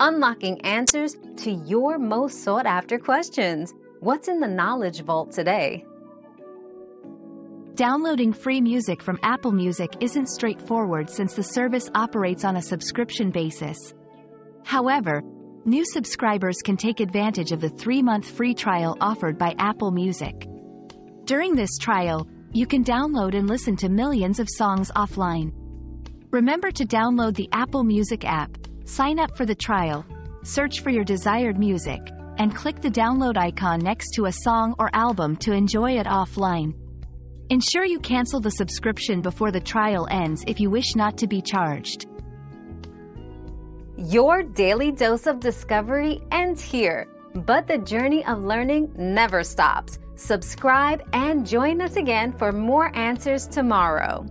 unlocking answers to your most sought after questions. What's in the Knowledge Vault today? Downloading free music from Apple Music isn't straightforward since the service operates on a subscription basis. However, new subscribers can take advantage of the three-month free trial offered by Apple Music. During this trial, you can download and listen to millions of songs offline. Remember to download the Apple Music app, sign up for the trial, search for your desired music, and click the download icon next to a song or album to enjoy it offline. Ensure you cancel the subscription before the trial ends if you wish not to be charged. Your daily dose of discovery ends here, but the journey of learning never stops. Subscribe and join us again for more answers tomorrow.